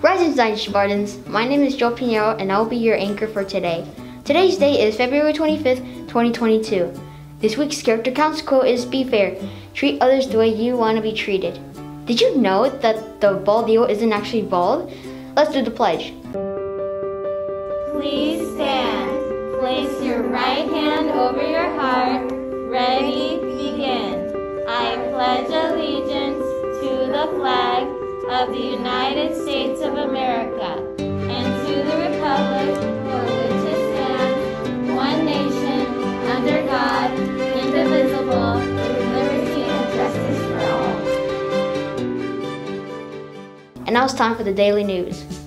Shine, Spartans. My name is Joe Pinheiro and I will be your anchor for today. Today's date is February 25th, 2022. This week's character counts quote is Be fair. Treat others the way you want to be treated. Did you know that the bald eagle isn't actually bald? Let's do the pledge. Please stand. Place your right hand over your heart. Ready, begin. I pledge allegiance to the flag of the United States of America and to the republic for which it stands, one nation, under God, indivisible, with liberty and justice for all. And now it's time for the daily news.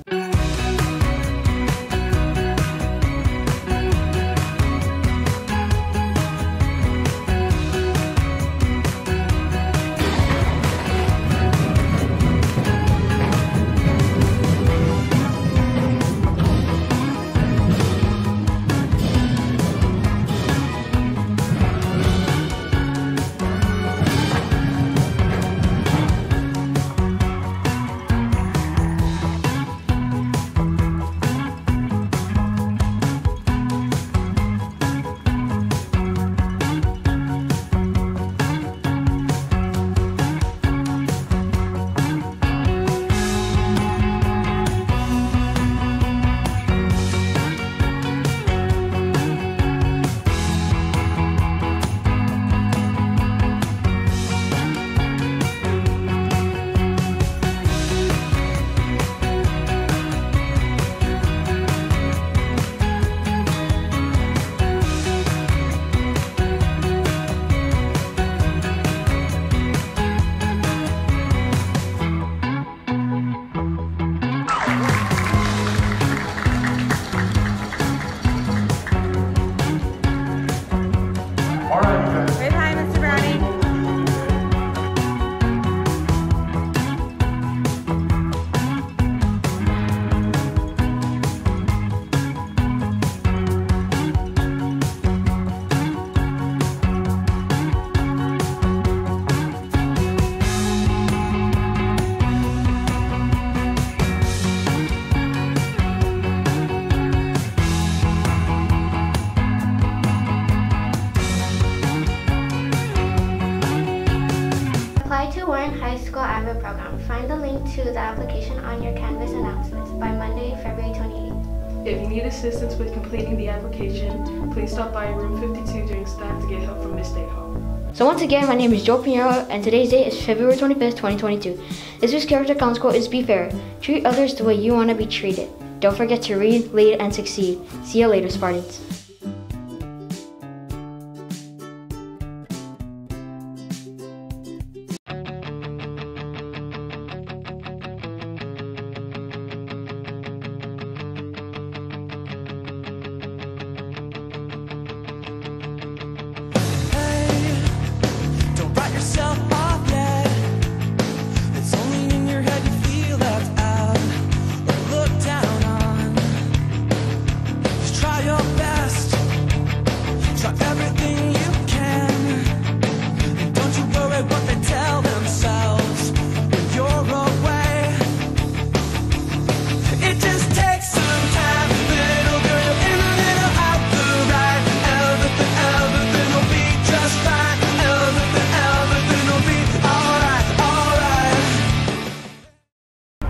Apply Warren High School AVA program. Find the link to the application on your Canvas announcements by Monday, February 28th. If you need assistance with completing the application, please stop by room 52 during staff to get help from Miss Dayhawk. So once again, my name is Joe Pinheiro and today's date is February 25th, 2022. This week's character counts quote is Be fair. Treat others the way you want to be treated. Don't forget to read, lead, and succeed. See you later, Spartans.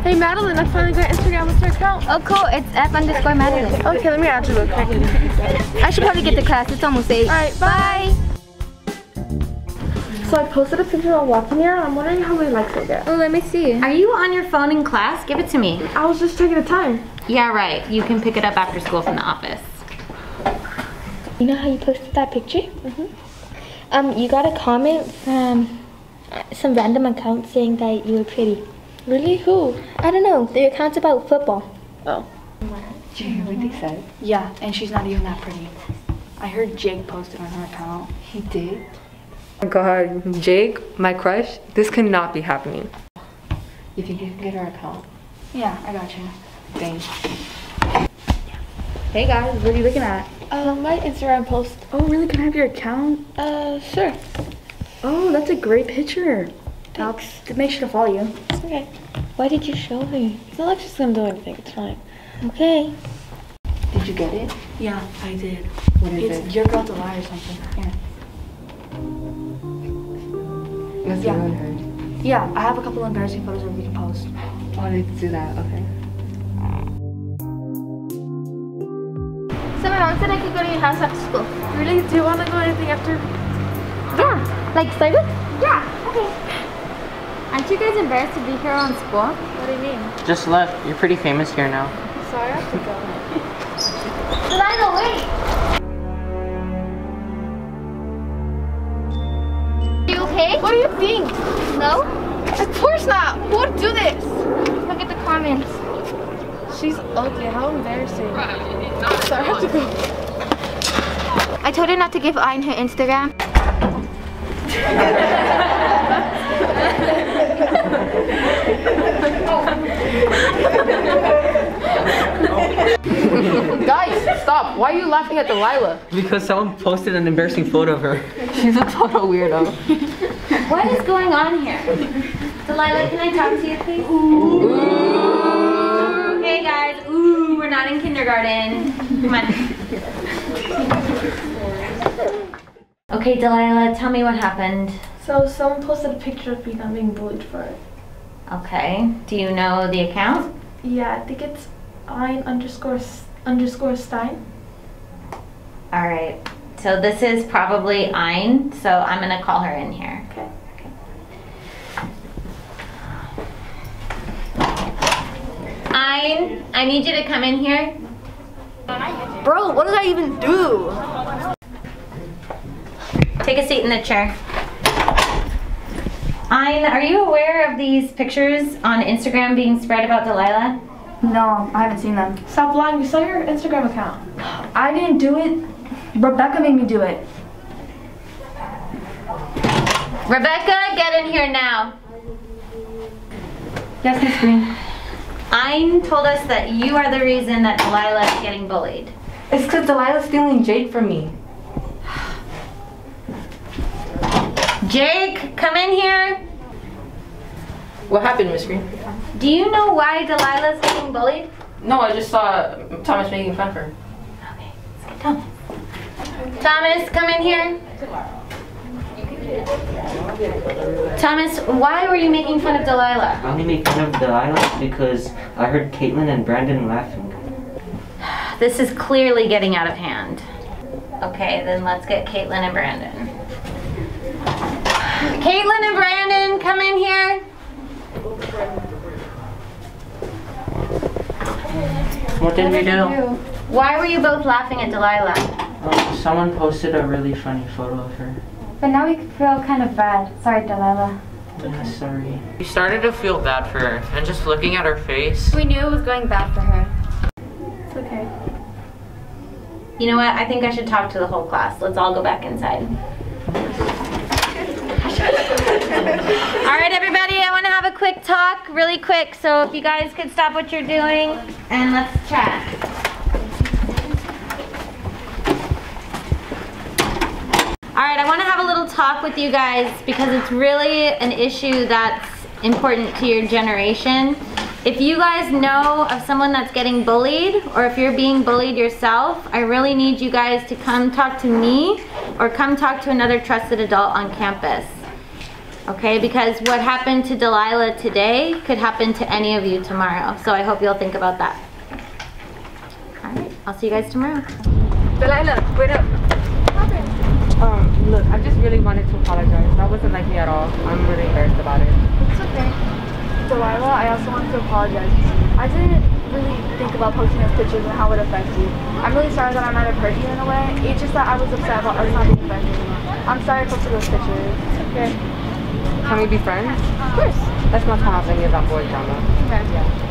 Hey, Madeline, I finally got Instagram. What's your account? Oh, cool. It's F underscore Madeline. Okay, let me add you real quick. I should probably get to class. It's almost 8. Alright, Bye. So I posted a picture while walking here, and I'm wondering how many likes I get. Oh, let me see. Are you on your phone in class? Give it to me. I was just taking the time. Yeah, right. You can pick it up after school from the office. You know how you posted that picture? Mm-hmm. Um, you got a comment from some random account saying that you were pretty. Really? Who? I don't know. The account's about football. Oh. Did you hear what they said? Yeah, and she's not even that pretty. I heard Jake posted on her account. He did? Oh my god, Jake, my crush, this cannot be happening. You think you can get her account? Yeah, I got you. Thanks. Hey guys, what are you looking at? Uh, my Instagram post. Oh, really? Can I have your account? Uh, sure. Oh, that's a great picture. I'll make sure to follow you. It's Okay. Why did you show me? It's not like she's gonna do anything. It's fine. Okay. Did you get it? Yeah, I did. What is it's it? your girl to lie or something. Here. Let's Yeah. go on her. Yeah, I have a couple embarrassing photos that we can post. Oh, let's do that. Okay. So my mom said I could go to your house after school. Really? Do you want to go anything after? Yeah. Like Starbucks? Yeah. Okay. Aren't you guys embarrassed to be here on school? What do you mean? Just left. You're pretty famous here now. Sorry, I have to go. Delilah, wait. Are you okay? What do you think? No? Of course not. Who would do this? Look at the comments. She's ugly. How embarrassing. Sorry, I have to go. I told her not to give Ayn her Instagram. Guys, stop. Why are you laughing at Delilah? Because someone posted an embarrassing photo of her. She's a total weirdo. What is going on here? Delilah, can I talk to you, please? Ooh. Hey guys, ooh, we're not in kindergarten. Come on. Okay, Delilah, tell me what happened. So someone posted a picture of me not being bullied for it. Okay, do you know the account? Yeah, I think it's Ein underscore underscore Stein. All right, so this is probably Ein, so I'm gonna call her in here. Okay. Ein, I need you to come in here. Bro, what did I even do? Take a seat in the chair. Ein, are you aware of these pictures on Instagram being spread about Delilah? No, I haven't seen them. Stop lying. We saw your Instagram account. I didn't do it. Rebecca made me do it. Rebecca, get in here now. Yes, Miss Green. Ein told us that you are the reason that Delilah is getting bullied. It's because Delilah's stealing Jake from me. Jake, come in here. What happened, Miss Green? Do you know why Delilah's getting bullied? No, I just saw Thomas making fun of her. Okay, let's get Thomas. Thomas, come in here. Tomorrow. You can get it. Thomas, why were you making fun of Delilah? I only made fun of Delilah because I heard Caitlin and Brandon laughing. This is clearly getting out of hand. Okay, then let's get Caitlin and Brandon. Caitlin and Brandon, come in here. What did we do? Why were you both laughing at Delilah? Oh, someone posted a really funny photo of her. But now we feel kind of bad. Sorry, Delilah. Yeah, sorry. We started to feel bad for her, and just looking at her face. We knew it was going bad for her. It's okay. You know what? I think I should talk to the whole class. Let's all go back inside. all right, everybody, I want to have a quick talk, really quick. So if you guys could stop what you're doing and let's chat. All right, I want to have a little talk with you guys because it's really an issue that's important to your generation. If you guys know of someone that's getting bullied or if you're being bullied yourself, I really need you guys to come talk to me or come talk to another trusted adult on campus. Okay, because what happened to Delilah today could happen to any of you tomorrow. So I hope you'll think about that. All right, I'll see you guys tomorrow. Delilah, wait up. What happened? Um, look, I just really wanted to apologize. That wasn't like me at all. I'm really embarrassed about it. It's okay. Delilah, I also want to apologize. I didn't really think about posting those pictures and how it would affect you. I'm really sorry that I might have hurt you in a way. It's just that I was upset about us not being friends anymore. I'm sorry I posted those pictures. It's okay. Can we be friends? Of course. Let's not have any of that boy drama. Okay. Yeah.